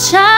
sunshine.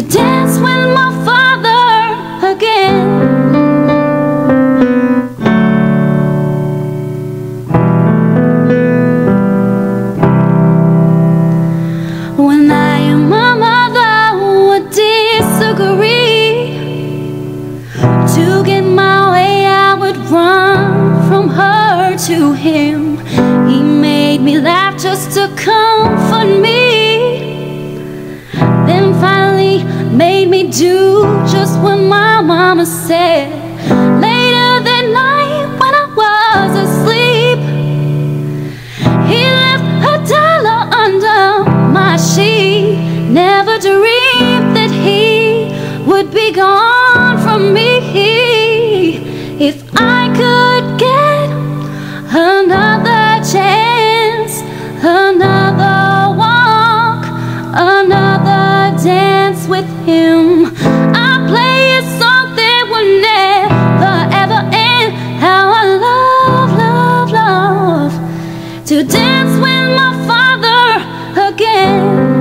to dance with my father again. When I and my mother would disagree, to get my way, I would run from her to him. He made me laugh just to come. made me do just what my mama said. Later that night, when I was asleep, he left a dollar under my sheet. Never dreamed that he would be gone from me. If I dance with my father again.